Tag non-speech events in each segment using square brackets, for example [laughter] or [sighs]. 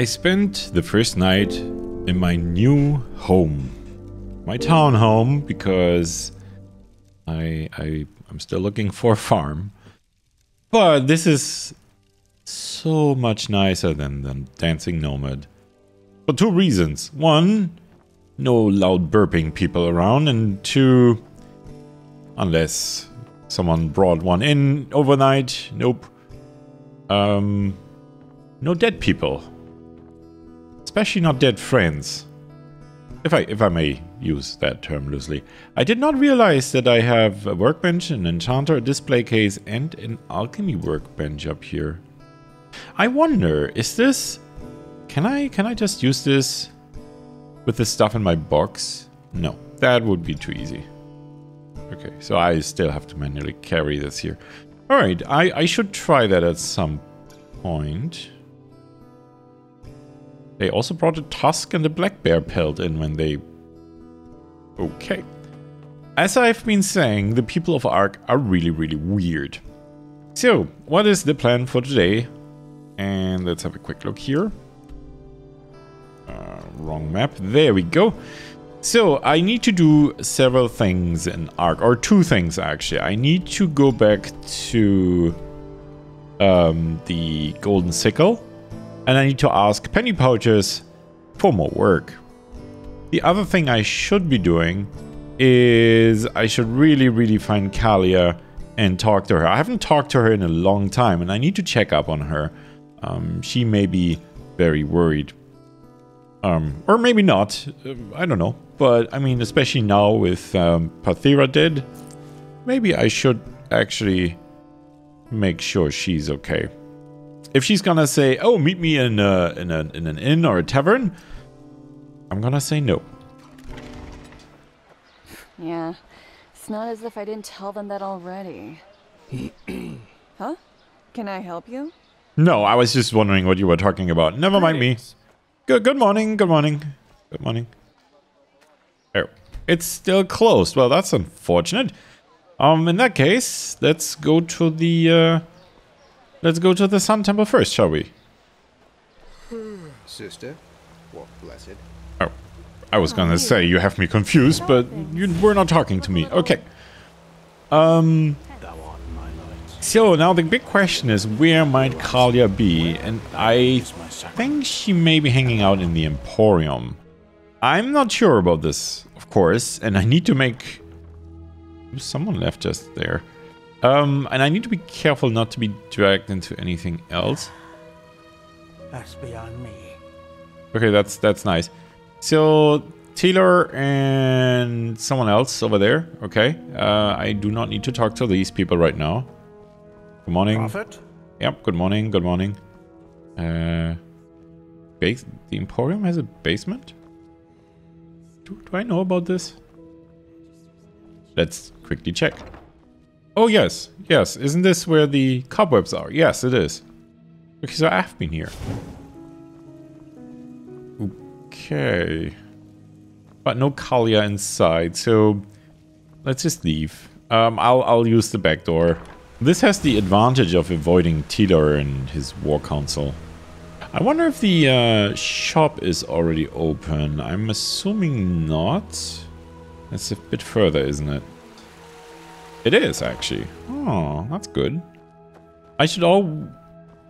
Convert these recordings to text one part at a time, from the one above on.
I spent the first night in my new home. My town home because I I I'm still looking for a farm. But this is so much nicer than, than Dancing Nomad. For two reasons. One, no loud burping people around, and two, unless someone brought one in overnight, nope. Um, no dead people. Especially not dead friends. If I, if I may use that term loosely. I did not realize that I have a workbench, an enchanter, a display case, and an alchemy workbench up here. I wonder, is this... Can I, can I just use this with the stuff in my box? No, that would be too easy. Okay, so I still have to manually carry this here. Alright, I, I should try that at some point. They also brought a tusk and a black bear pelt in when they... Okay. As I've been saying, the people of Ark are really, really weird. So, what is the plan for today? And let's have a quick look here. Uh, wrong map. There we go. So, I need to do several things in Ark, or two things actually. I need to go back to um, the Golden Sickle and I need to ask penny pouches for more work. The other thing I should be doing is I should really, really find Calia and talk to her. I haven't talked to her in a long time and I need to check up on her. Um, she may be very worried. Um, or maybe not. I don't know. But I mean, especially now with um, Pathira dead, maybe I should actually make sure she's okay if she's gonna say, "Oh, meet me in a, in, a, in an inn or a tavern," I'm gonna say no. Yeah, it's not as if I didn't tell them that already. [clears throat] huh? Can I help you? No, I was just wondering what you were talking about. Never mind me. Good, good morning. Good morning. Good morning. Oh, it's still closed. Well, that's unfortunate. Um, in that case, let's go to the uh, Let's go to the Sun Temple first, shall we? Sister, what blessed? Oh, I was gonna say you have me confused, but you were not talking to me. Okay. Um. So now the big question is, where might Calia be? And I think she may be hanging out in the Emporium. I'm not sure about this, of course, and I need to make... Someone left just there. Um, and I need to be careful not to be dragged into anything else. That's beyond me. Okay, that's that's nice. So Taylor and someone else over there. Okay, uh, I do not need to talk to these people right now. Good morning. Prophet? Yep. Good morning. Good morning. Uh, base. The Emporium has a basement. Do, do I know about this? Let's quickly check. Oh, yes. Yes. Isn't this where the cobwebs are? Yes, it is. Because I have been here. Okay. But no Calia inside, so let's just leave. Um, I'll, I'll use the back door. This has the advantage of avoiding Tidor and his war council. I wonder if the uh, shop is already open. I'm assuming not. That's a bit further, isn't it? It is, actually. Oh, that's good. I should all...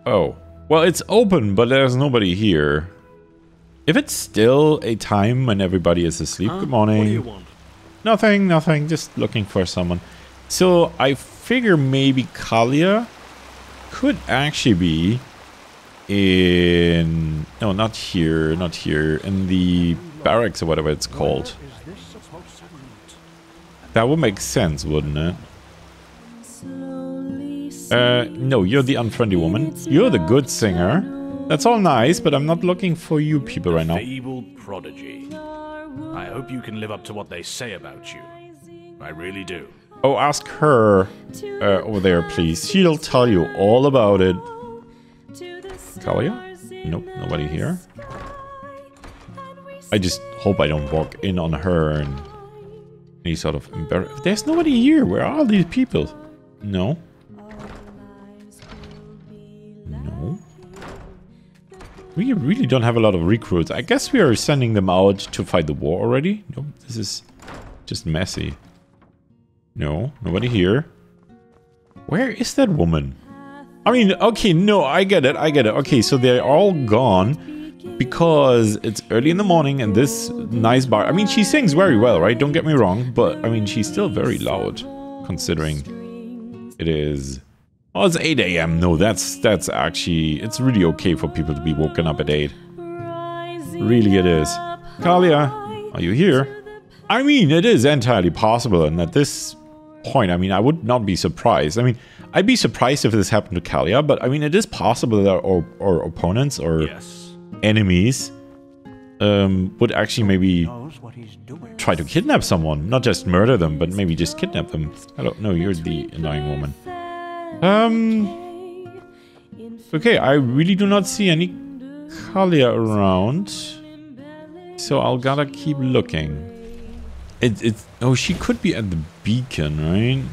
Oh. Well, it's open, but there's nobody here. If it's still a time when everybody is asleep... Huh? Good morning. What do you want? Nothing, nothing. Just looking for someone. So, I figure maybe Calia could actually be in... No, not here, not here. In the barracks or whatever it's called. That would make sense, wouldn't it? Uh, no, you're the unfriendly woman. You're the good singer. That's all nice, but I'm not looking for you people right now. Fabled prodigy. I hope you can live up to what they say about you. I really do. Oh, ask her uh, over there, please. She'll tell you all about it. Calia? Nope, nobody here. I just hope I don't walk in on her and any sort of embarrass. There's nobody here. Where are all these people? No. No. We really don't have a lot of recruits. I guess we are sending them out to fight the war already. No, this is just messy. No, nobody here. Where is that woman? I mean, okay, no, I get it, I get it. Okay, so they're all gone because it's early in the morning and this nice bar. I mean, she sings very well, right? Don't get me wrong, but I mean, she's still very loud considering it is. Oh, it's 8 a.m. No, that's that's actually it's really okay for people to be woken up at 8. Really, it is. Calia, are you here? I mean, it is entirely possible, and at this point, I mean, I would not be surprised. I mean, I'd be surprised if this happened to Calia, but I mean, it is possible that our, our opponents or Yes. Enemies um, would actually maybe try to kidnap someone. Not just murder them, but maybe just kidnap them. I don't know, you're the annoying woman. Um. Okay, I really do not see any Calia around. So I'll gotta keep looking. It, it, oh, she could be at the beacon, right?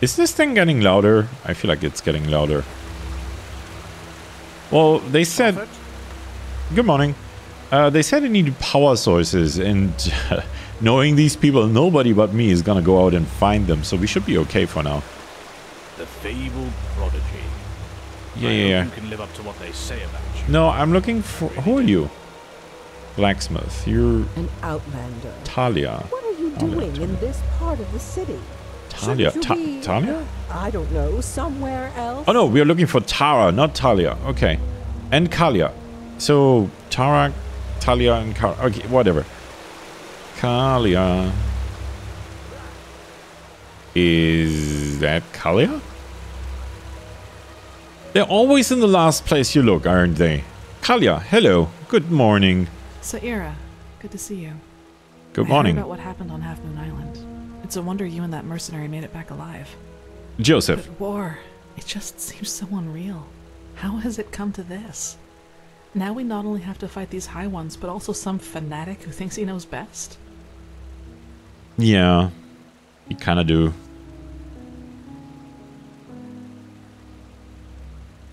Is this thing getting louder? I feel like it's getting louder. Well, they said... Prophet? Good morning. Uh, they said they needed power sources, and [laughs] knowing these people, nobody but me is gonna go out and find them, so we should be okay for now. The fabled prodigy. Yeah, I yeah, yeah. You can live up to what they say about you. No, I'm looking for. Who are you? Blacksmith. You're An outlander. Talia. What are you Talia, doing in this part of the city? Talia. Shouldn't Ta- Talia? I don't know, somewhere else? Oh no, we are looking for Tara, not Talia. Okay. And Calia. So, Tara, Talia, and Calia. Okay, whatever. Calia. Is that Calia? They're always in the last place you look, aren't they? Calia, hello. Good morning. Saira, good to see you. Good I morning. heard about what happened on Half Moon Island. It's a wonder you and that mercenary made it back alive. Joseph. But war, it just seems so unreal. How has it come to this? Now we not only have to fight these high ones, but also some fanatic who thinks he knows best? Yeah, you kind of do.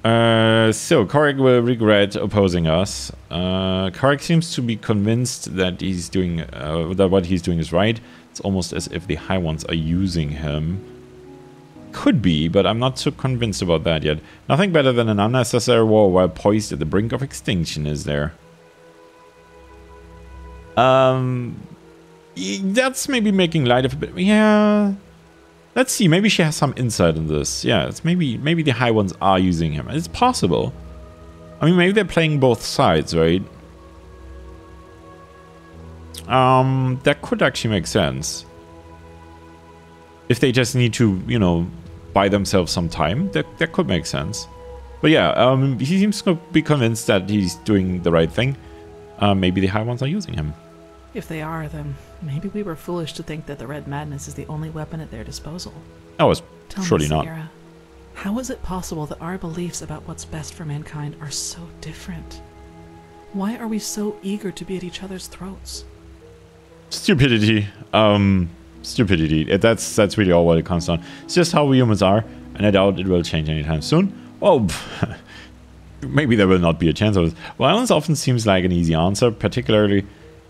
Uh, so Korik will regret opposing us. Uh, Korik seems to be convinced that he's doing uh, that what he's doing is right. It's almost as if the High Ones are using him. Could be, but I'm not so convinced about that yet. Nothing better than an unnecessary war while poised at the brink of extinction, is there? Um, that's maybe making light of a bit. Yeah. Let's see. Maybe she has some insight in this. Yeah, it's maybe maybe the high ones are using him. It's possible. I mean, maybe they're playing both sides, right? Um, that could actually make sense. If they just need to, you know, buy themselves some time, that that could make sense. But yeah, um, he seems to be convinced that he's doing the right thing. Uh, maybe the high ones are using him. If they are, then maybe we were foolish to think that the Red Madness is the only weapon at their disposal. That was Tell surely me, not. Saira, how is it possible that our beliefs about what's best for mankind are so different? Why are we so eager to be at each other's throats? Stupidity. Um stupidity. That's that's really all what it comes down. It's just how we humans are. And i doubt it will change anytime soon. Well [laughs] maybe there will not be a chance of it. Violence often seems like an easy answer particularly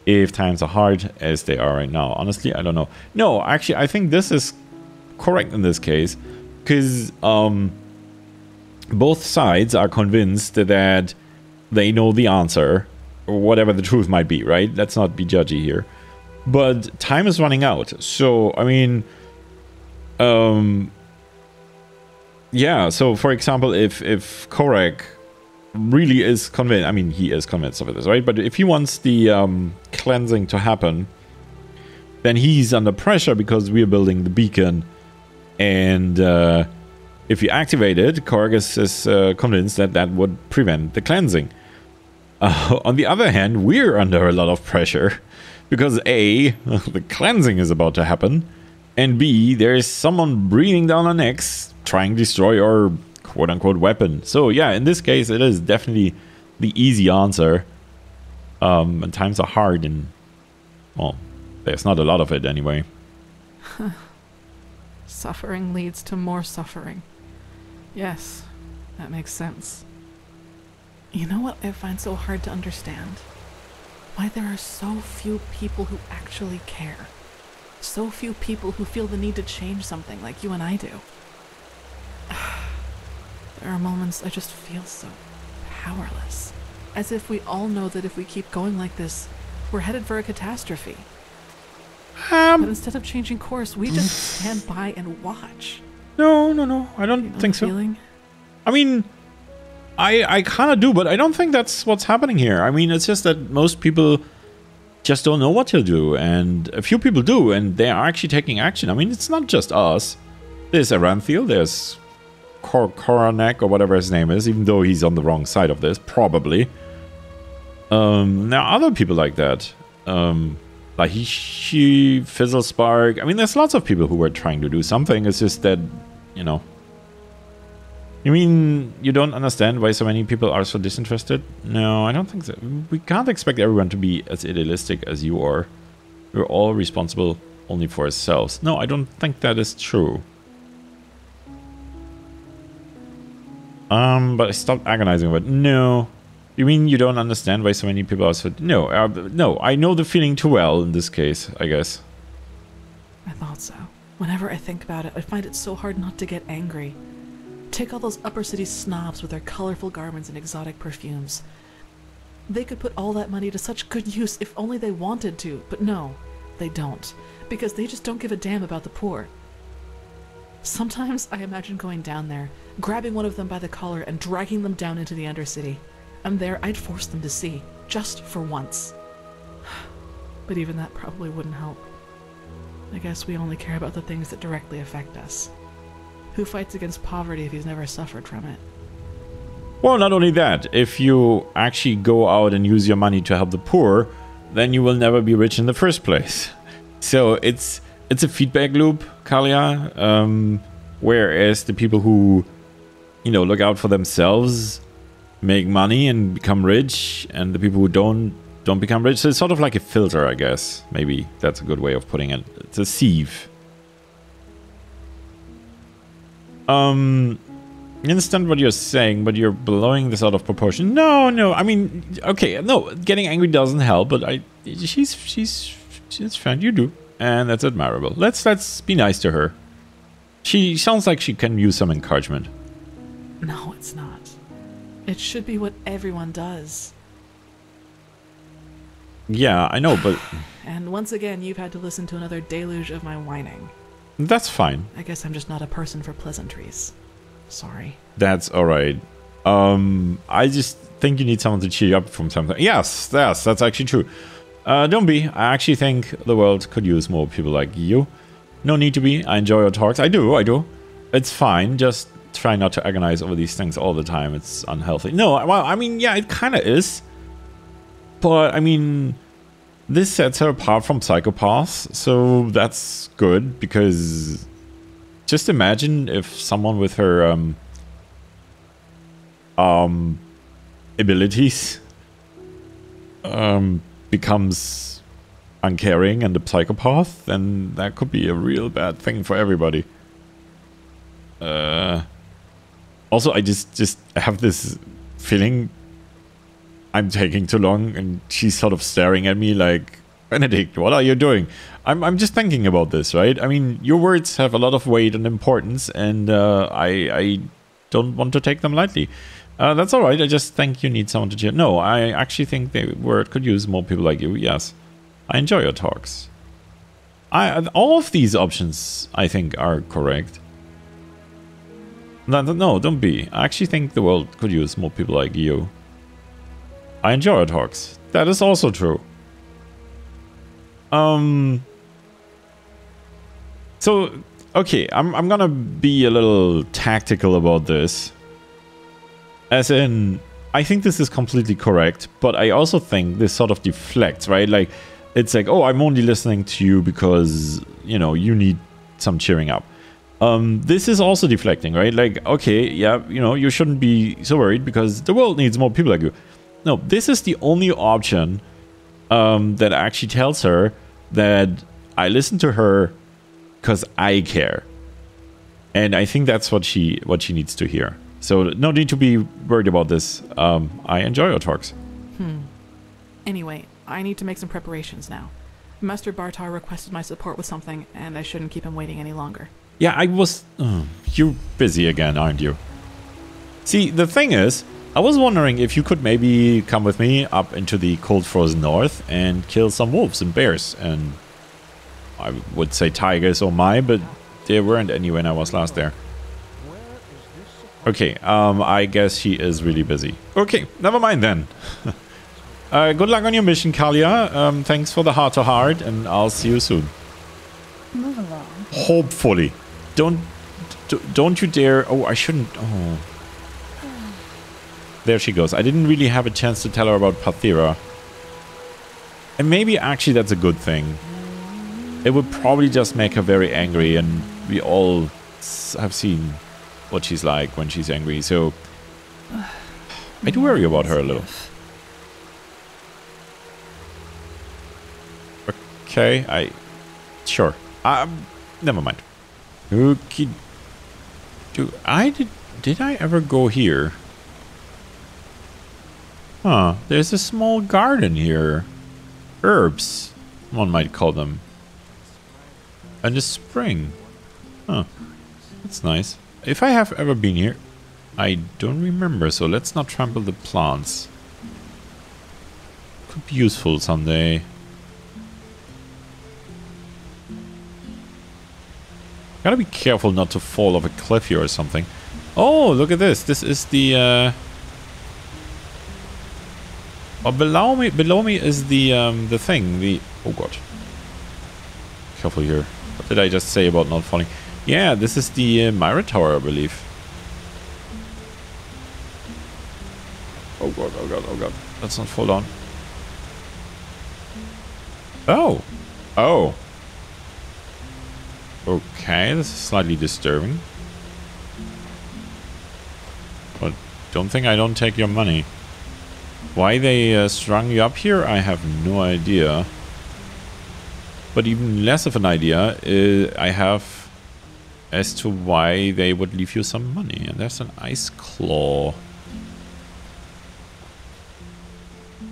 if times are hard as they are right now. Honestly i don't know. No actually i think this is correct in this case because um both sides are convinced that they know the answer whatever the truth might be right? Let's not be judgy here but time is running out. So i mean um yeah so for example if if korek really is convinced i mean he is convinced of this right? But if he wants the um cleansing to happen then he's under pressure because we're building the beacon. And uh if you activate it korek is, is uh, convinced that that would prevent the cleansing. Uh, [laughs] on the other hand we're under a lot of pressure because A, [laughs] the cleansing is about to happen, and B, there's someone breathing down our necks trying to destroy our quote unquote weapon. So, yeah, in this case, it is definitely the easy answer. Um, and times are hard, and well, there's not a lot of it anyway. [laughs] Suffering leads to more suffering. Yes, That makes sense. You know what I find so hard to understand? Why there are so few people who actually care. So few people who feel the need to change something like you and I do. [sighs] there are moments I just feel so powerless. As if we all know that if we keep going like this, we're headed for a catastrophe. Um, but instead of changing course, we just stand by and watch. no, no, no. I don't You know think so. feeling? I mean, I I kind of do, but I don't think that's what's happening here. I mean, it's just that most people just don't know what to do, and a few people do, and they are actually taking action. I mean, it's not just us. There's Arantheal, there's Kor- Koranek, or whatever his name is, even though he's on the wrong side of this, probably. Um, there are other people like that. Um, like he, Fizzle Spark. I mean, there's lots of people who were trying to do something. It's just that, you know, you mean you don't understand why so many people are so disinterested? No, I don't think so. We can't expect everyone to be as idealistic as you are. We're all responsible only for ourselves. No, I don't think that is true. Um, but I stopped agonizing about it. no. You mean you don't understand why so many people are so no? Uh, no, I know the feeling too well in this case. I guess. I thought so. Whenever I think about it, I find it so hard not to get angry. Take all those upper city snobs with their colorful garments and exotic perfumes. They could put all that money to such good use if only they wanted to, but no, they don't, because they just don't give a damn about the poor. Sometimes I imagine going down there, grabbing one of them by the collar and dragging them down into the Undercity. And there I'd force them to see, just for once. [sighs] But even that probably wouldn't help. I guess we only care about the things that directly affect us. Who fights against poverty if he's never suffered from it? Well, not only that, if you actually go out and use your money to help the poor, then you will never be rich in the first place. [laughs] So it's it's a feedback loop, Calia. Um, whereas the people who, you know, look out for themselves, make money and become rich, and the people who don't don't become rich. So it's sort of like a filter, I guess. Maybe that's a good way of putting it. It's a sieve. Um, I understand what you're saying, but you're blowing this out of proportion. No, no. I mean, okay, no. Getting angry doesn't help, but I, she's, she's, she's fine. You do, and that's admirable. Let's let's be nice to her. She sounds like she can use some encouragement. No, it's not. It should be what everyone does. Yeah, I know, but [sighs] And once again, you've had to listen to another deluge of my whining. That's fine. I guess I'm just not a person for pleasantries. Sorry. That's all right. Um, I just think you need someone to cheer you up from something. Yes, yes, that's actually true. Uh, don't be. I actually think the world could use more people like you. No need to be. I enjoy your talks. I do. I do. It's fine. Just try not to agonize over these things all the time. It's unhealthy. No, well, I mean, yeah, it kind of is. But I mean, this sets her apart from psychopaths, so that's good because just imagine if someone with her um um abilities um becomes uncaring and a psychopath then that could be a real bad thing for everybody. Uh also i just just have this feeling i'm taking too long and she's sort of staring at me like benedict what are you doing? I'm, I'm just thinking about this right? I mean your words have a lot of weight and importance and uh, i i don't want to take them lightly. Uh, that's all right. I just think you need someone to cheer. No i actually think the word could use more people like you. Yes. I enjoy your talks. I, all of these options i think are correct. No, no, no, don't be. I actually think the world could use more people like you. I enjoy our talks. That is also true. Um. So, okay, I'm I'm gonna be a little tactical about this. As in, I think this is completely correct, but I also think this sort of deflects, right? Like, it's like, oh, I'm only listening to you because you know you need some cheering up. Um, this is also deflecting, right? Like, okay, yeah, you know, you shouldn't be so worried because the world needs more people like you. No, this is the only option um, that actually tells her that I listen to her because I care, and I think that's what she what she needs to hear. So no need to be worried about this. Um, I enjoy your talks. Hmm. Anyway, I need to make some preparations now. Master Bartar requested my support with something, and I shouldn't keep him waiting any longer. Yeah, I was. Uh, you're busy again, aren't you? See, the thing is, I was wondering if you could maybe come with me up into the cold frozen north and kill some wolves and bears and I would say tigers or my, but there weren't any when I was last there. Okay, um, I guess he is really busy. Okay, never mind then. [laughs] uh, good luck on your mission, Calia. Um, thanks for the heart to heart, and I'll see you soon. Move along. Hopefully. Don't d- don't you dare. Oh, I shouldn't. Oh. There she goes. I didn't really have a chance to tell her about Pathira. And maybe actually that's a good thing. It would probably just make her very angry, and we all have seen what she's like when she's angry, so [sighs] I do worry about her a little. Okay, I. Sure. Um, never mind. Okay. Do I did did I ever go here? Huh. There's a small garden here. Herbs, one might call them. And a spring. Huh. That's nice. If I have ever been here, I don't remember, so let's not trample the plants. Could be useful someday. Gotta be careful not to fall off a cliff here or something. Oh, look at this. This is the, uh... Oh, below me, below me is the, um, the thing. The... Oh, God. Careful here. What did I just say about not falling? Yeah, this is the uh, Myra Tower, I believe. Oh, God, oh, God, oh, God. Let's not fall down. Oh. Oh. Okay, this is slightly disturbing. But don't think I don't take your money. Why they uh, strung you up here, I have no idea. But even less of an idea uh, I have as to why they would leave you some money. And there's an ice claw.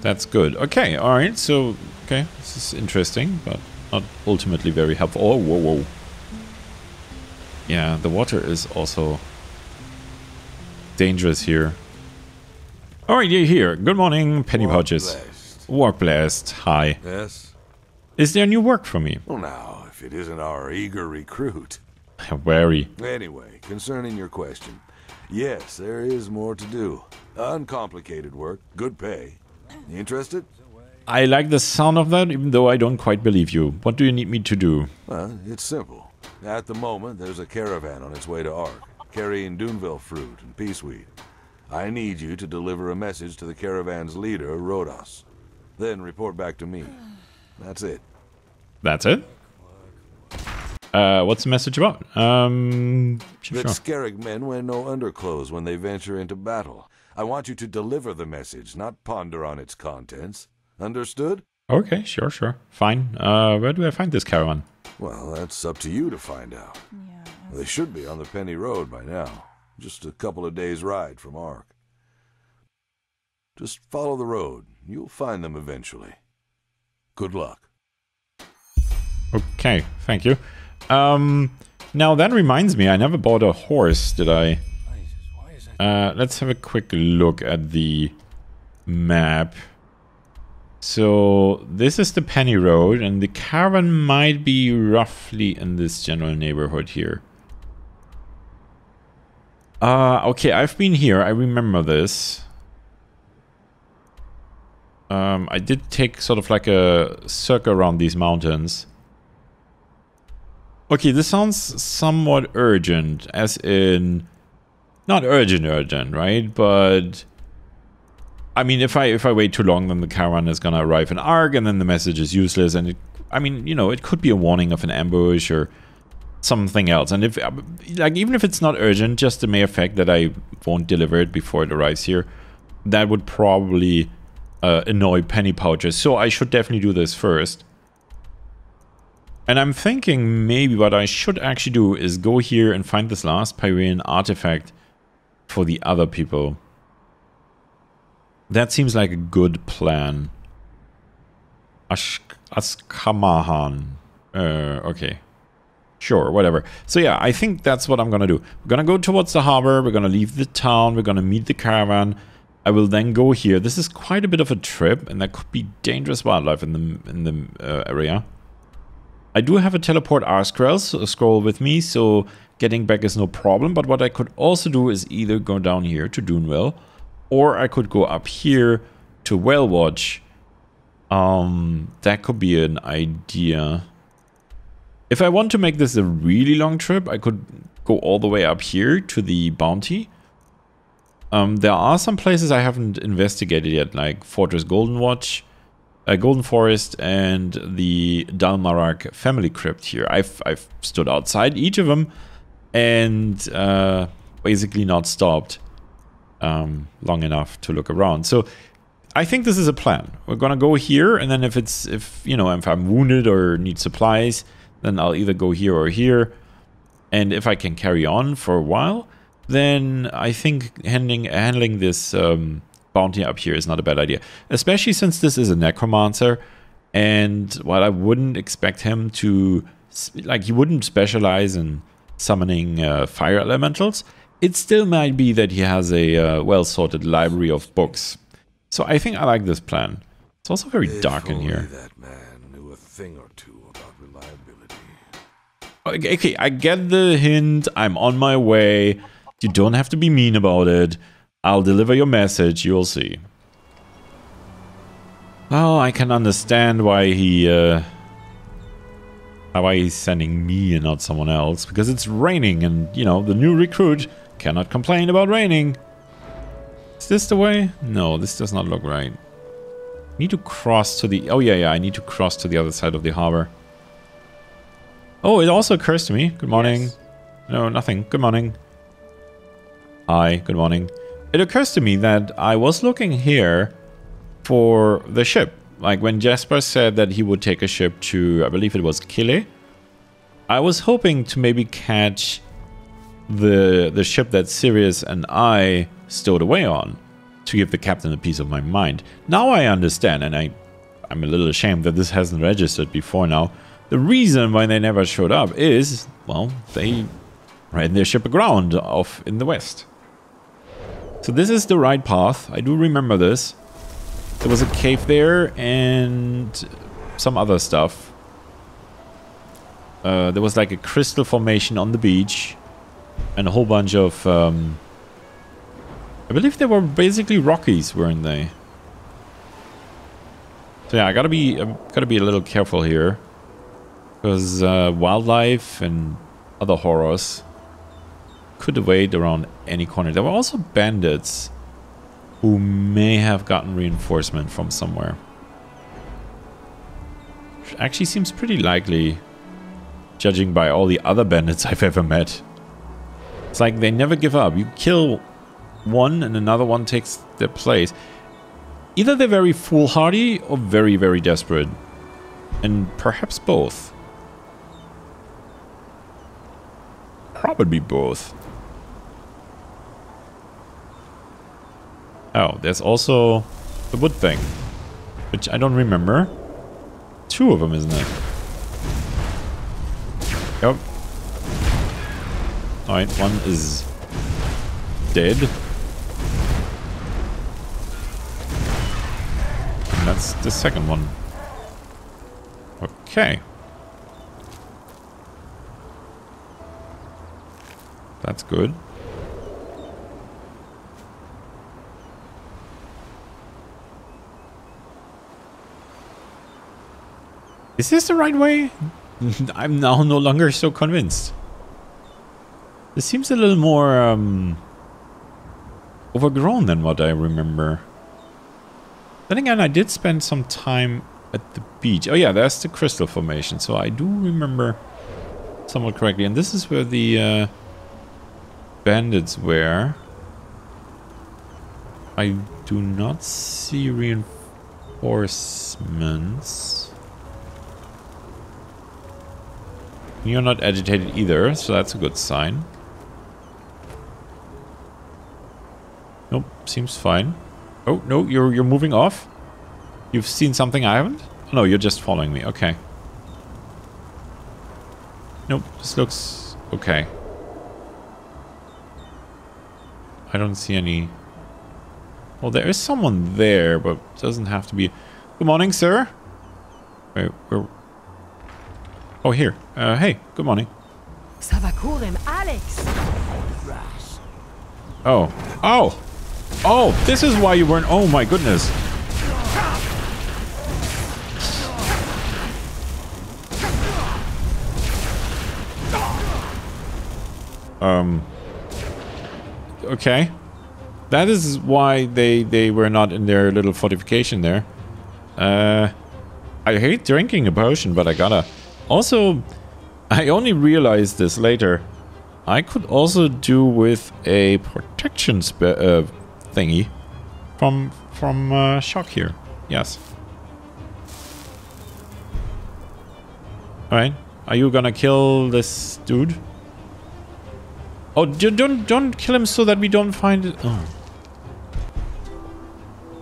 That's good. Okay, alright, so, okay, this is interesting, but not ultimately very helpful. Oh, whoa, whoa. Yeah, the water is also dangerous here. Alright, you're here. Good morning, Penny Walk Pouches. blessed. Work blessed. Hi. Yes? Is there new work for me? Well, now, if it isn't our eager recruit. Wary. Anyway, concerning your question, yes, there is more to do. Uncomplicated work, good pay. Interested? I like the sound of that, even though I don't quite believe you. What do you need me to do? Well, it's simple. At the moment, there's a caravan on its way to Ark, carrying Duneville fruit and peaceweed. I need you to deliver a message to the caravan's leader, Rhodos. Then report back to me. That's it. That's it? Uh, what's the message about? Um, sure. That Scarrig men wear no underclothes when they venture into battle. I want you to deliver the message, not ponder on its contents. Understood? Okay, sure, sure. Fine. Uh, where do I find this caravan? Well, that's up to you to find out. They should be on the Penny Road by now. Just a couple of days' ride from Ark. Just follow the road. You'll find them eventually. Good luck. Okay, thank you. Um, now that reminds me, I never bought a horse, did I? Uh, let's have a quick look at the map. So this is the Penny Road, and the caravan might be roughly in this general neighborhood here. Uh, okay, I've been here. I remember this. Um, I did take sort of like a circle around these mountains. Okay, this sounds somewhat urgent, as in not urgent urgent, right? But I mean if I if I wait too long then the caravan is gonna arrive in Ark and then the message is useless and it I mean, you know, it could be a warning of an ambush or something else. And if like even if it's not urgent, just the mere fact that I won't deliver it before it arrives here, that would probably uh, annoy penny pouches. So I should definitely do this first. And I'm thinking maybe what I should actually do is go here and find this last Pyrean artifact for the other people. That seems like a good plan. Ash Askamahan. Uh, okay. Sure, whatever. So yeah, I think that's what I'm gonna do. We're gonna go towards the harbor, we're gonna leave the town, we're gonna meet the caravan. I will then go here. This is quite a bit of a trip, and there could be dangerous wildlife in the in the uh, area. I do have a teleport R scroll, so scroll with me, so getting back is no problem. But what I could also do is either go down here to Duneville, or I could go up here to Whale Watch. Um, that could be an idea. If I want to make this a really long trip, I could go all the way up here to the bounty. Um, there are some places I haven't investigated yet, like Fortress Golden Watch, uh, Golden Forest, and the Dalmarak family crypt here. I've, I've stood outside each of them and uh, basically not stopped um, long enough to look around. So I think this is a plan. We're gonna go here, and then if it's if you know if I'm wounded or need supplies, then I'll either go here or here. And if I can carry on for a while, then I think handling handling this um, bounty up here is not a bad idea, especially since this is a necromancer. And while I wouldn't expect him to, like, he wouldn't specialize in summoning uh, fire elementals, it still might be that he has a uh, well sorted library of books. So I think I like this plan. It's also very If dark in here. that man knew a thing or two about reliability. Okay, I get the hint. I'm on my way. You don't have to be mean about it. I'll deliver your message. You'll see. Oh, I can understand why he, uh, why he's sending me and not someone else. Because it's raining and, you know, the new recruit cannot complain about raining. Is this the way? No, this does not look right. Need to cross to the... Oh, yeah, yeah, I need to cross to the other side of the harbor. Oh, it also occurs to me. Good morning. No, nothing. Good morning. Hi, good morning. It occurs to me that I was looking here for the ship. Like when Jespar said that he would take a ship to, I believe it was Kile. I was hoping to maybe catch the the ship that Sirius and I stowed away on to give the captain a piece of my mind. Now I understand, and I I'm a little ashamed that this hasn't registered before now. The reason why they never showed up is, well, they ran their ship aground off in the west. So this is the right path. I do remember this. There was a cave there and some other stuff. Uh, there was like a crystal formation on the beach and a whole bunch of... Um, I believe they were basically Rockies, weren't they? So yeah, I gotta be, I gotta be a little careful here. Because uh, wildlife and other horrors could wait around any corner. There were also bandits who may have gotten reinforcement from somewhere. Which actually seems pretty likely, judging by all the other bandits [laughs] I've ever met. It's like they never give up. You kill one and another one takes their place. Either they're very foolhardy or very, very desperate. And perhaps both. Probably both. Oh, there's also the wood thing. Which I don't remember. Two of them, isn't it? Yep. Alright, one is dead. And that's the second one. Okay. That's good. Is this the right way? [laughs] I'm now no longer so convinced. This seems a little more um, overgrown than what I remember. Then again, I did spend some time at the beach. Oh yeah, there's the crystal formation, so I do remember somewhat correctly. And this is where the uh, bandits were. I do not see reinforcements. You're not agitated either, so that's a good sign. Nope, seems fine. Oh, no, you're you're moving off? You've seen something I haven't? Oh, no, you're just following me. Okay. Nope, this looks okay. I don't see any... Well, there is someone there, but doesn't have to be... Good morning, sir. Wait, where... Oh, here. Uh, hey, good morning. Savakurim Alex! Oh. Oh! Oh, this is why you weren't... Oh my goodness. Um... Okay. That is why they, they were not in their little fortification there. Uh... I hate drinking a potion, but I gotta. Also, I only realized this later. I could also do with a protection uh, thingy from from uh, shock here. Yes. All right. Are you gonna kill this dude? Oh, don't don't kill him so that we don't find it. Oh.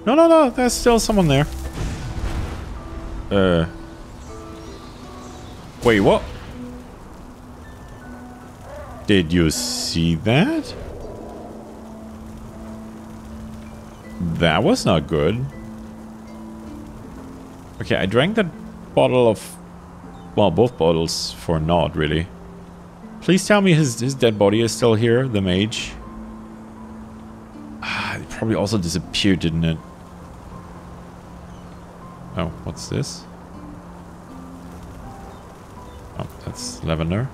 No, no, no. There's still someone there. Uh. Wait, what? Did you see that? That was not good. Okay, I drank that bottle of... Well, both bottles for naught, really. Please tell me his, his dead body is still here, the mage. Ah, it probably also disappeared, didn't it? Oh, what's this? Oh, that's lavender.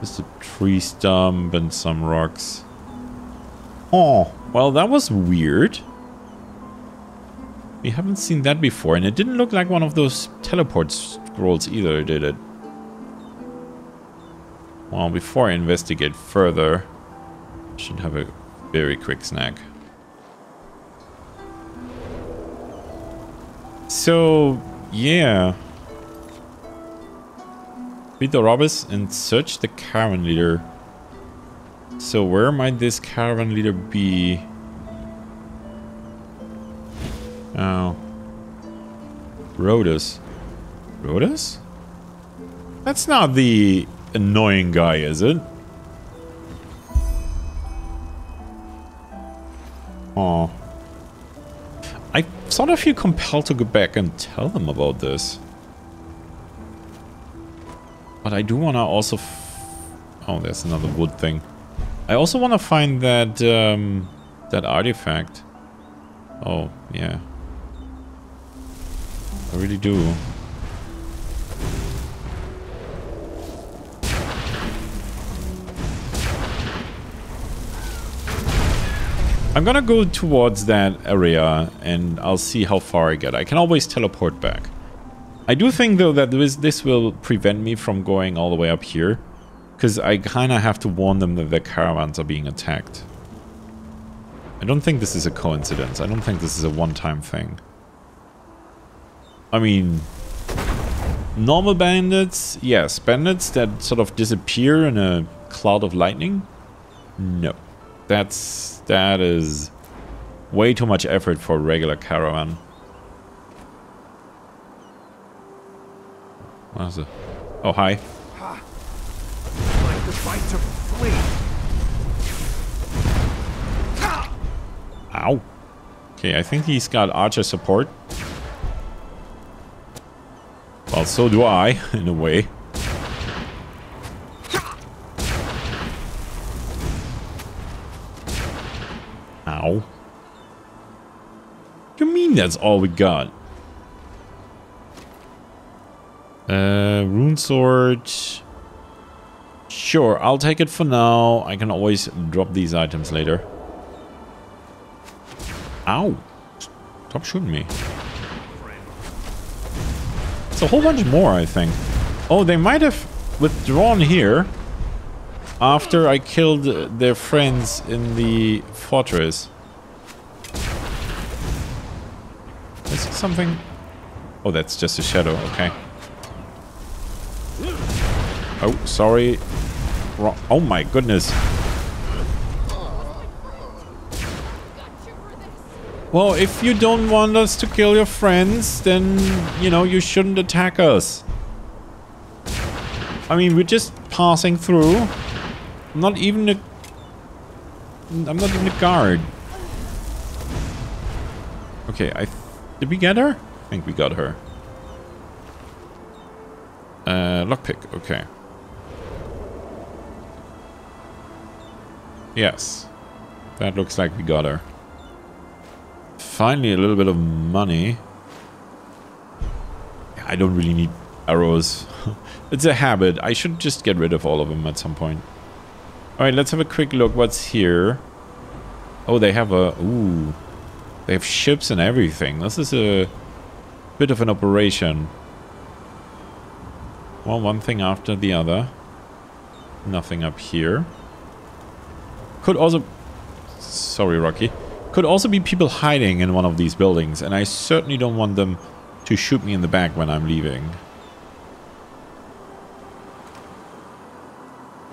Just a tree stump and some rocks. Oh, well that was weird. We haven't seen that before, and it didn't look like one of those teleport scrolls either, did it? Well, before I investigate further, I should have a very quick snack. So, yeah. Beat the robbers and search the caravan leader. So where might this caravan leader be? Oh. Rhodas. Rhodas? That's not the annoying guy, is it? Oh. I sort of feel compelled to go back and tell them about this. But I do want to also... oh, there's another wood thing. I also want to find that, um, that artifact. Oh, yeah. I really do. I'm gonna go towards that area and I'll see how far I get. I can always teleport back. I do think though that this, this will prevent me from going all the way up here. Because I kind of have to warn them that their caravans are being attacked. I don't think this is a coincidence. I don't think this is a one-time thing. I mean... Normal bandits? Yes. Bandits that sort of disappear in a cloud of lightning? No. That's that is way too much effort for a regular caravan. What is it? Oh hi. Ha! Like the fight to flee. Ow. Okay, I think he's got archer support. Well, so do I, [laughs] in a way. Ow. Mean that's all we got? Uh, rune sword. Sure, I'll take it for now. I can always drop these items later. Ow. Stop shooting me. It's a whole bunch more, I think. Oh, they might have withdrawn here after I killed their friends in the fortress. Something? Oh, that's just a shadow. Okay. Oh, sorry. Oh my goodness. Well, if you don't want us to kill your friends, then, you know, you shouldn't attack us. I mean, we're just passing through. I'm not even a... I'm not even a guard. Okay, I... Did we get her? I think we got her. Uh, lockpick, okay. Yes. That looks like we got her. Finally, a little bit of money. I don't really need arrows. [laughs] it's a habit. I should just get rid of all of them at some point. Alright, let's have a quick look what's here. Oh, they have a... Ooh. They have ships and everything. This is a bit of an operation. Well, one thing after the other. Nothing up here. Could also... Sorry, Rocky. Could also be people hiding in one of these buildings, and I certainly don't want them to shoot me in the back when I'm leaving.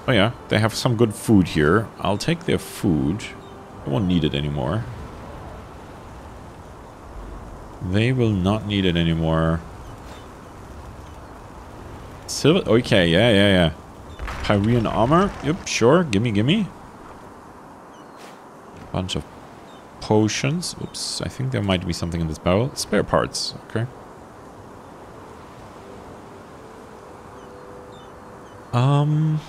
Oh yeah, they have some good food here. I'll take their food. I won't need it anymore. They will not need it anymore. Silver. Okay, yeah, yeah, yeah. Pyrean armor. Yep, sure. Gimme, gimme. Bunch of potions. Oops, I think there might be something in this barrel. Spare parts. Okay. Um.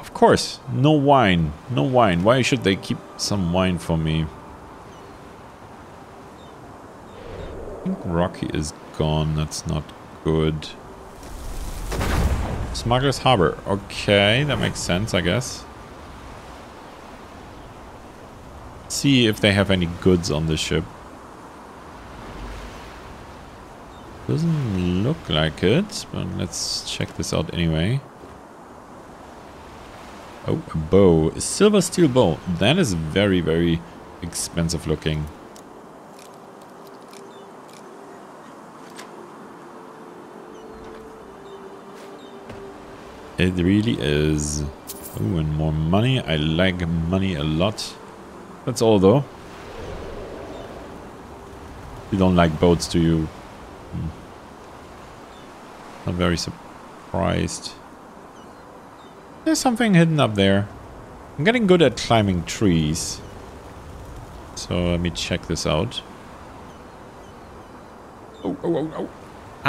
Of course, no wine. No wine. Why should they keep some wine for me? I think Rocky is gone. That's not good. Smuggler's Harbor. Okay, that makes sense, I guess. See if they have any goods on the ship. Doesn't look like it, but let's check this out anyway. Oh, a bow. A silver steel bow. That is very, very expensive looking. It really is. Oh, and more money. I like money a lot. That's all, though. You don't like boats, do you? Hmm. Not very surprised. There's something hidden up there. I'm getting good at climbing trees. So let me check this out. Oh, oh, oh, oh.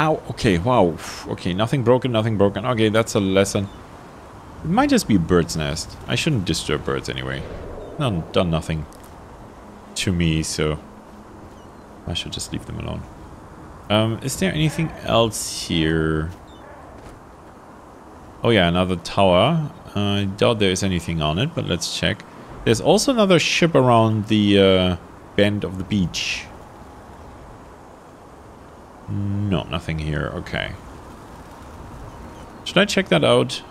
Ow, okay, wow. Okay, nothing broken, nothing broken. Okay, that's a lesson. It might just be a bird's nest. I shouldn't disturb birds anyway. None, done nothing to me, so I should just leave them alone. Um, is there anything else here? Oh yeah, another tower. Uh, I doubt there is anything on it, but let's check. There's also another ship around the uh, bend of the beach. No, nothing here. Okay. Should I check that out?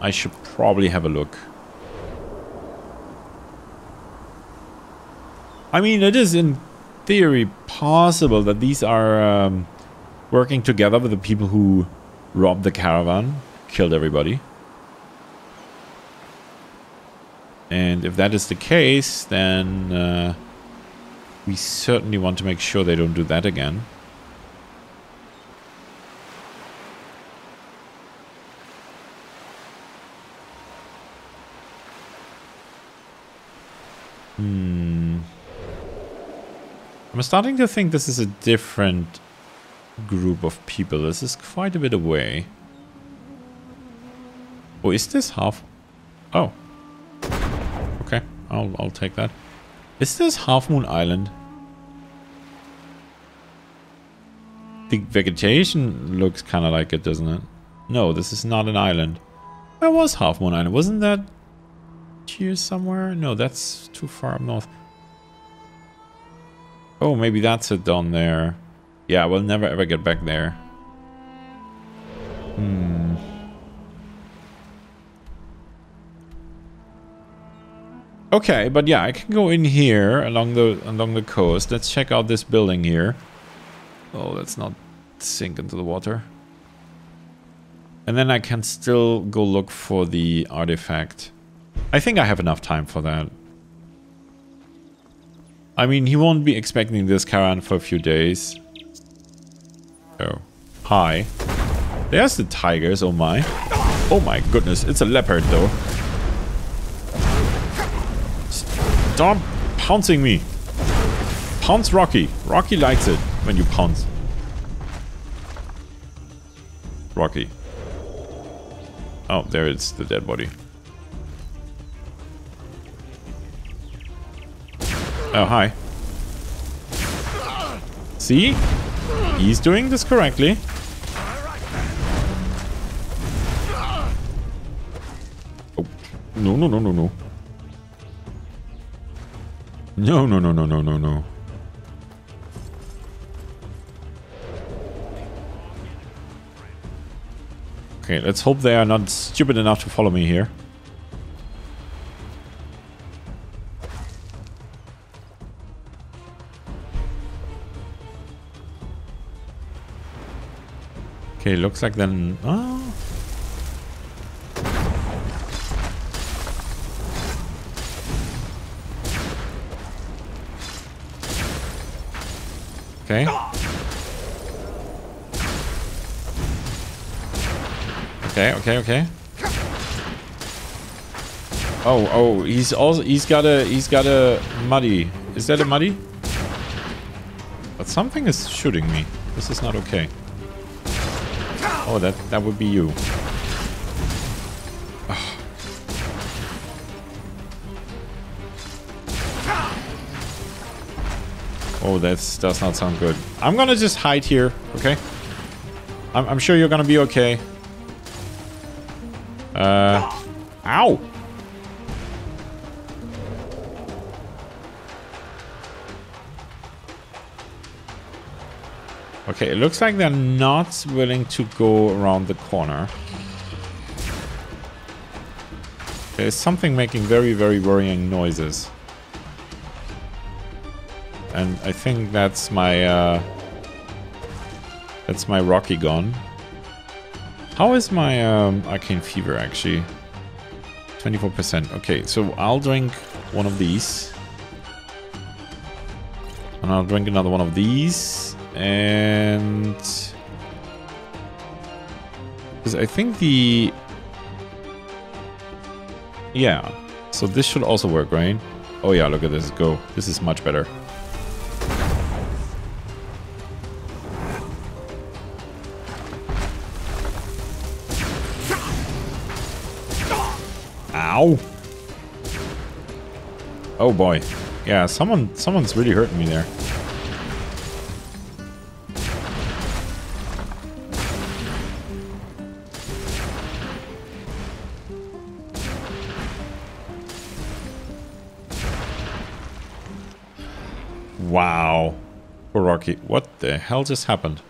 I should probably have a look. I mean, it is in theory possible that these are um, working together with the people who robbed the caravan, killed everybody. And if that is the case, then uh, we certainly want to make sure they don't do that again. Hmm. I'm starting to think this is a different group of people. This is quite a bit away. Oh, is this half? Oh. Okay, I'll, I'll take that. Is this Half Moon Island? The vegetation looks kind of like it, doesn't it? No, this is not an island. Where was Half Moon Island? Wasn't that here somewhere? No, that's too far up north. Oh, maybe that's it down there. Yeah, we'll never ever get back there. Hmm. Okay, but yeah, I can go in here along the along the coast. Let's check out this building here. Oh, let's not sink into the water. And then I can still go look for the artifact. I think I have enough time for that. I mean, he won't be expecting this caravan for a few days. Oh. Hi. There's the tigers, oh my. Oh my goodness, it's a leopard though. Stop pouncing me. Pounce Rocky. Rocky likes it when you pounce. Rocky. Oh, there it's the dead body. Oh, hi. See? He's doing this correctly. Oh. No, no, no, no, no. No, no, no, no, no, no, no. Okay, let's hope they are not stupid enough to follow me here. Okay, looks like then... Oh. Okay. Okay, okay, okay. Oh, oh, he's also he's got a he's got a muddy. Is that a muddy? But something is shooting me. This is not okay. Oh, that that would be you. Ugh. Oh, that does not sound good. I'm gonna just hide here, okay? I'm, I'm sure you're gonna be okay. Uh, Okay, it looks like they're not willing to go around the corner. There's something making very, very worrying noises. And I think that's my, uh... That's my Rocky gun. How is my um, Arcane Fever, actually? 24%. Okay, so I'll drink one of these. And I'll drink another one of these. And... Because I think the... Yeah. So this should also work, right? Oh yeah, look at this. Go. This is much better. Ow. Oh boy. Yeah, someone someone's really hurting me there. The hell just happened?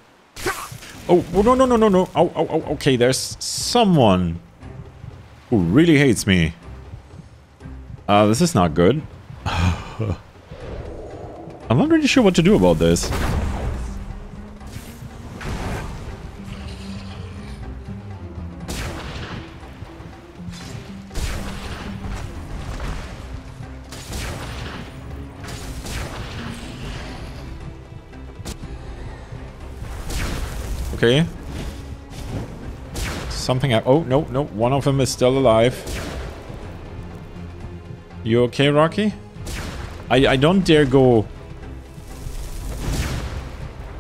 Oh, oh no, no, no, no, no. Oh, oh, oh, okay, there's someone who really hates me. Uh, this is not good. [sighs] I'm not really sure what to do about this. Okay. Something Oh, no, no. One of them is still alive. You okay, Rocky? I, I don't dare go...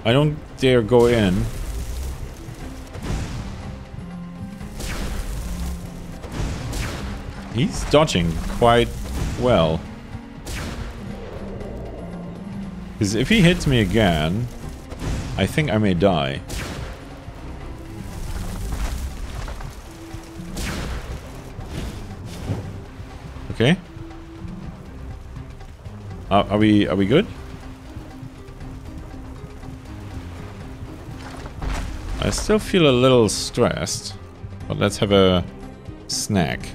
I don't dare go in. He's dodging quite well. Because if he hits me again, I think I may die. Okay. Uh, are we are we good? I still feel a little stressed, but let's have a snack.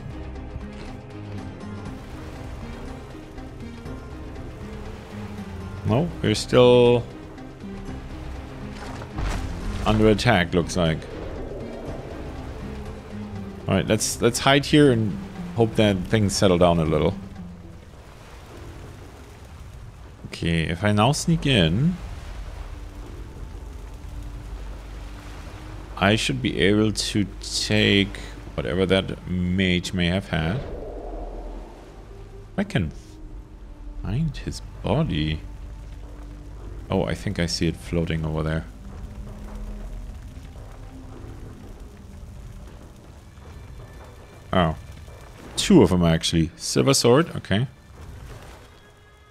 No, we're still under attack. Looks like. All right, let's let's hide here and hope that things settle down a little. Okay, if I now sneak in, I should be able to take whatever that mage may have had. I can find his body. Oh, I think I see it floating over there. Oh. Two of them actually. Silver sword, okay.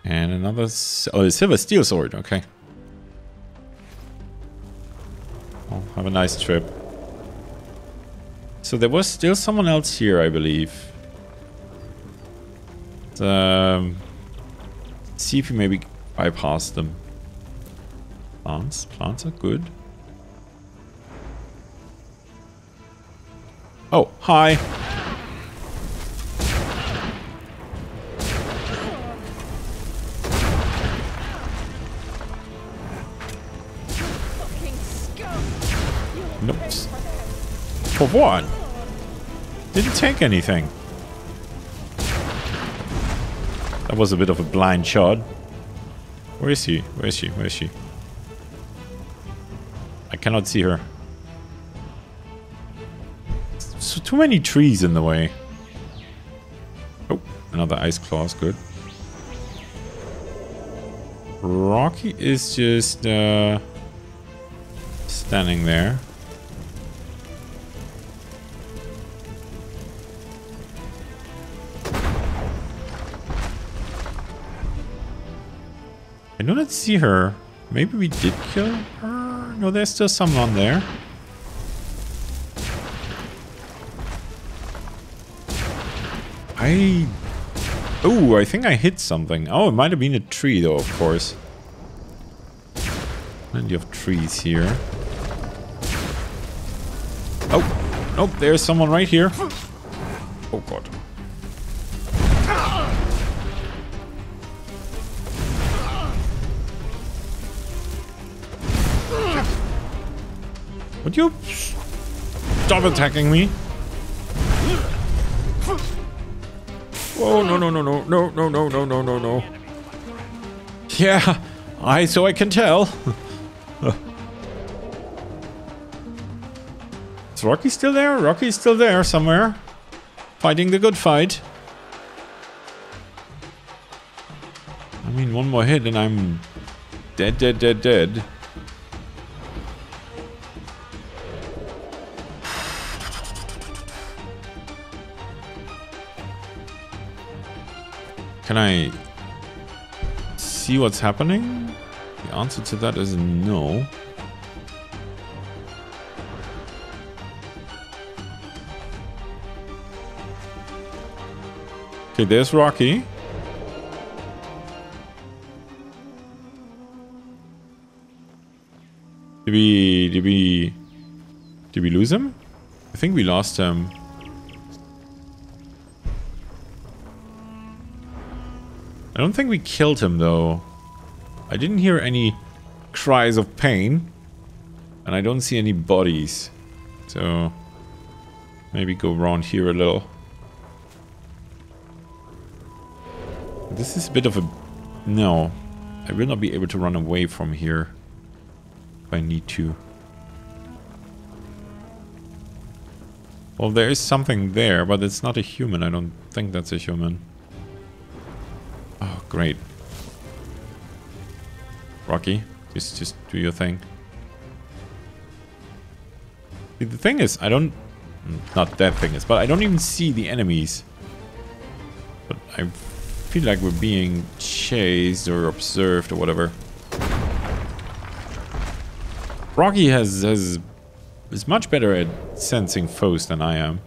And another... Oh, silver steel sword, okay. Have a nice trip. So there was still someone else here, I believe. Um, see if we maybe bypass them. Plants. Plants are good. Oh, hi. For what? Didn't take anything. That was a bit of a blind shot. Where is she? Where is she? Where is she? I cannot see her. So too many trees in the way. Oh, another ice claws, good. Rocky is just uh, standing there. Do not see her. Maybe we did kill her? No, there's still someone there. I... Oh, I think I hit something. Oh, it might have been a tree though, of course. Plenty of trees here. Oh, nope, there's someone right here. Oh god. You stop attacking me? Oh no no no no no no no no no no no. Yeah, I so I can tell. Is Rocky still there? Rocky's still there somewhere. Fighting the good fight. I mean, one more hit and I'm dead, dead, dead, dead. Can I see what's happening? The answer to that is no. Okay, there's Rocky. Did we did we did we lose him? I think we lost him. I don't think we killed him though. I didn't hear any cries of pain. And I don't see any bodies. So maybe go around here a little. This is a bit of a... No. I will not be able to run away from here. If I need to. Well, there is something there, but it's not a human. I don't think that's a human. Oh, great. Rocky, just just do your thing. The thing is, I don't... Mm, not that thing is, but I don't even see the enemies. But I feel like we're being chased or observed or whatever. Rocky has, has is much better at sensing foes than I am.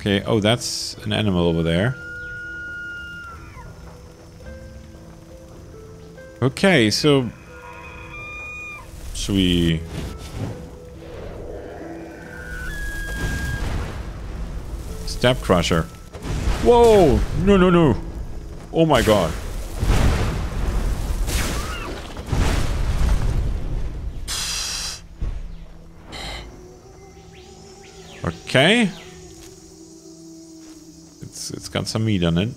Okay, oh, that's an animal over there. Okay, so... Should we... Step Crusher. Whoa! No, no, no! Oh my god. Okay. On it.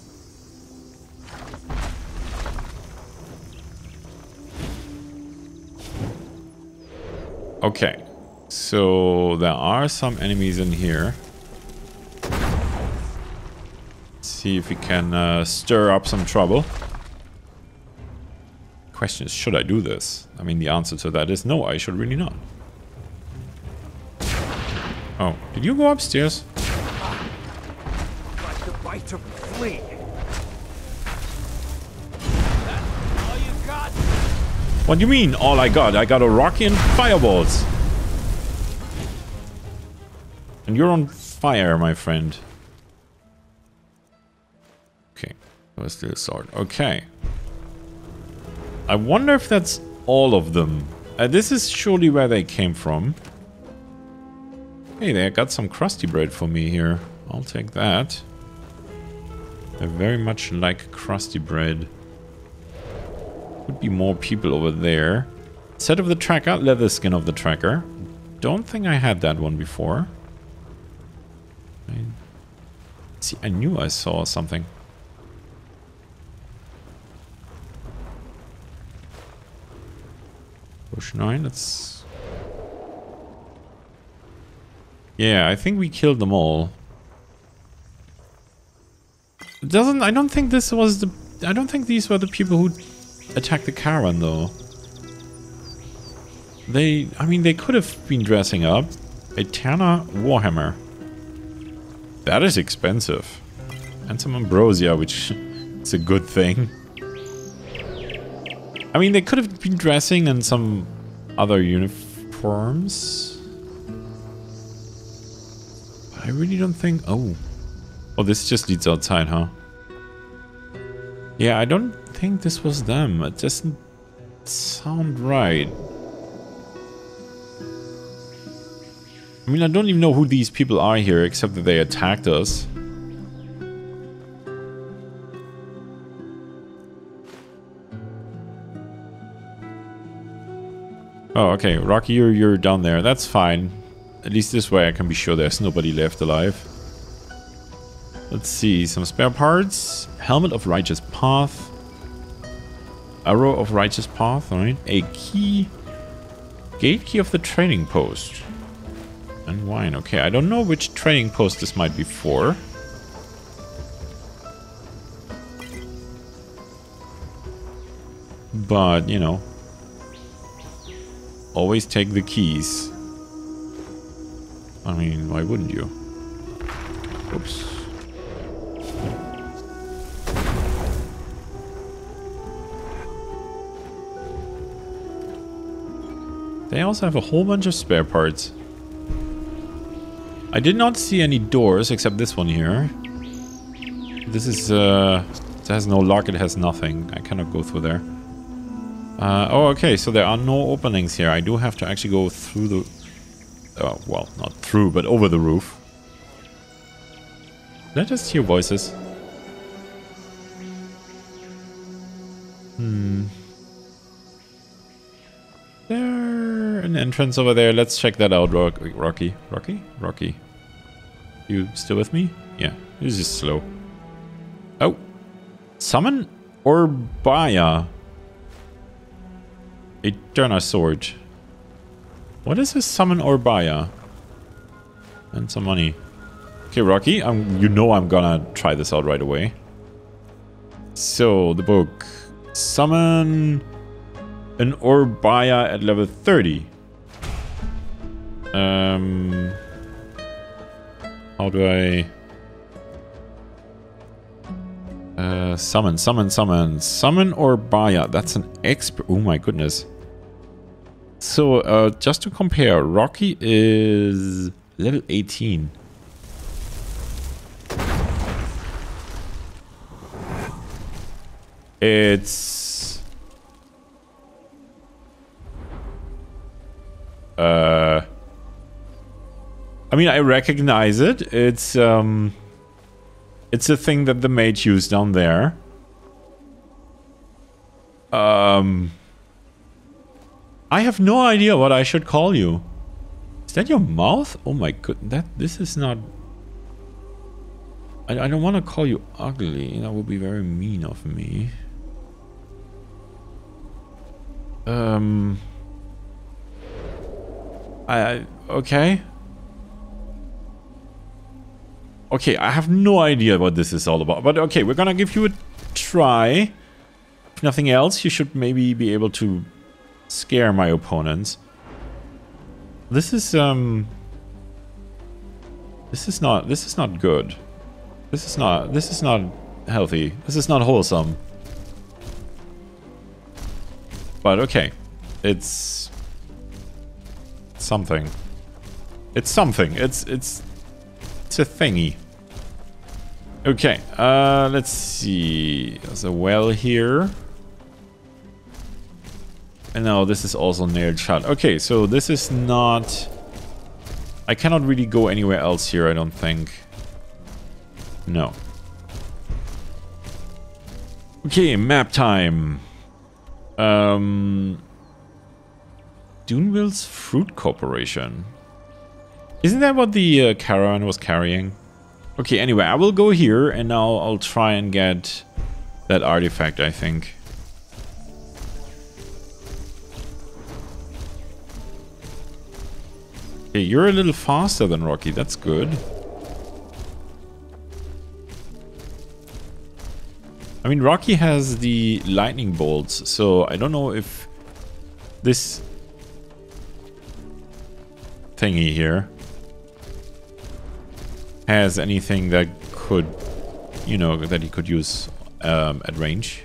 Okay. So there are some enemies in here. Let's see if we can uh, stir up some trouble. Question is, should I do this? I mean, the answer to that is no, I should really not. Oh, did you go upstairs? What do you mean, all I got? I got a rocky and fireballs. And you're on fire, my friend. Okay, let's do a sword. Okay. I wonder if that's all of them. Uh, this is surely where they came from. Hey, they got some crusty bread for me here. I'll take that. I very much like crusty bread. Could be more people over there. Set of the tracker, leather skin of the tracker. Don't think I had that one before. I, see, I knew I saw something. Push 9, let's... Yeah, I think we killed them all. Doesn't... I don't think this was the... I don't think these were the people who attacked the caravan, though. They... I mean, they could have been dressing up. A Eterna Warhammer. That is expensive. And some ambrosia, which [laughs] is a good thing. I mean, they could have been dressing in some other uniforms. But I really don't think... Oh. Oh, this just leads outside, huh? Yeah, I don't think this was them. It doesn't sound right. I mean, I don't even know who these people are here, except that they attacked us. Oh, okay. Rocky, you're, you're down there. That's fine. At least this way I can be sure there's nobody left alive. Let's see. Some spare parts. Helmet of Righteous Path. Arrow of Righteous Path, alright. A key. Gate key of the training post. And wine. Okay, I don't know which training post this might be for. But, you know. Always take the keys. I mean, why wouldn't you? Oops. They also have a whole bunch of spare parts. I did not see any doors except this one here. This is, uh, it has no lock, it has nothing. I cannot go through there. Uh, oh, okay, so there are no openings here. I do have to actually go through the... Oh, well, not through, but over the roof. Did I just hear voices? Entrance over there. Let's check that out, Rocky. Rocky? Rocky? Rocky. You still with me? Yeah, this is slow. Oh. Summon Orbaya. Eterna Sword. What is this summon Orbaya? And some money. Okay, Rocky, I'm, you know I'm gonna try this out right away. So, the book. Summon an Orbaya at level 30. Um, how do I... Uh, summon, summon, summon. Summon Orbaya. That's an expert. Oh my goodness. So, uh, just to compare, Rocky is level 18. It's... Uh... I mean, I recognize it. It's, um... It's a thing that the mage used down there. Um... I have no idea what I should call you. Is that your mouth? Oh my god, that this is not... I, I don't want to call you ugly. That would be very mean of me. Um... I, I okay. Okay, I have no idea what this is all about. But okay, we're gonna give you a try. If nothing else, you should maybe be able to scare my opponents. This is um This is not this is not good. This is not this is not healthy. This is not wholesome. But okay. It's something. It's something. It's it's it's a thingy. Okay, uh let's see. There's a well here. And now this is also nailed shut. Okay, so this is not... I cannot really go anywhere else here, I don't think. No. Okay, map time. Um... Duneville's Fruit Corporation. Isn't that what the uh, caravan was carrying? Okay, anyway, I will go here and now I'll try and get that artifact, I think. Okay, you're a little faster than Rocky. That's good. I mean, Rocky has the lightning bolts, so I don't know if this thingy here has anything that could, you know, that he could use um, at range.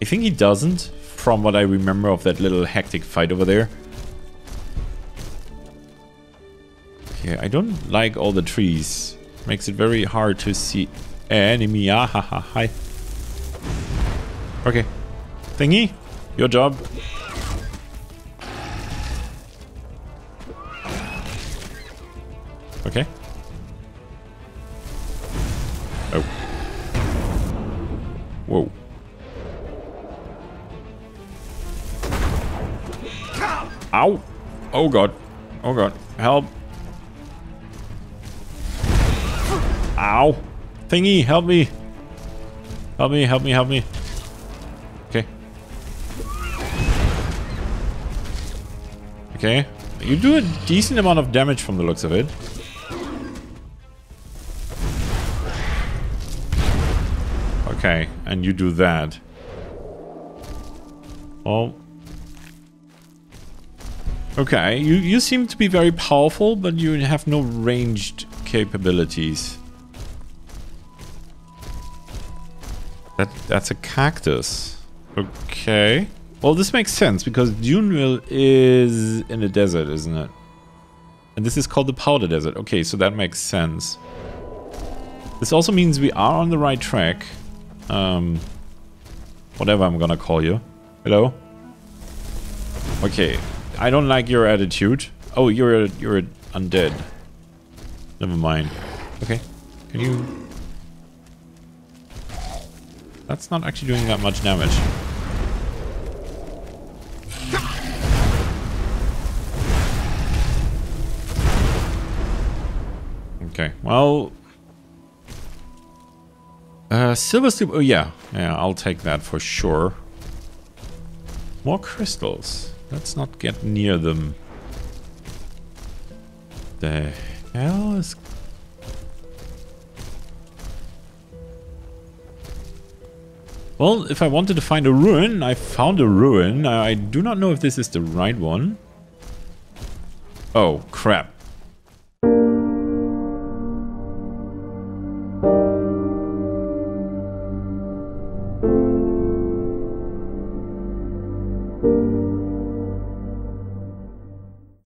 I think he doesn't, from what I remember of that little hectic fight over there. Okay, I don't like all the trees. Makes it very hard to see enemy. Ah, ha, ha, hi. Okay. Thingy, your job. Okay. Oh. Whoa. Ow! Oh god. Oh god. Help. Ow. Thingy, help me. Help me, help me, help me. Okay. Okay. You do a decent amount of damage from the looks of it. Okay, and you do that. Well... Okay, you, you seem to be very powerful, but you have no ranged capabilities. That That's a cactus. Okay. Well, this makes sense because Duneville is in a desert, isn't it? And this is called the Powder Desert. Okay, so that makes sense. This also means we are on the right track. Um, whatever I'm gonna call you. Hello? Okay. I don't like your attitude. Oh, you're a, you're a undead. Never mind. Okay. Can you that's not actually doing that much damage. Okay, well... Uh, silver soup. Oh, yeah. Yeah, I'll take that for sure. More crystals. Let's not get near them. The hell is Well, if I wanted to find a ruin, I found a ruin. I do not know if this is the right one. Oh, crap.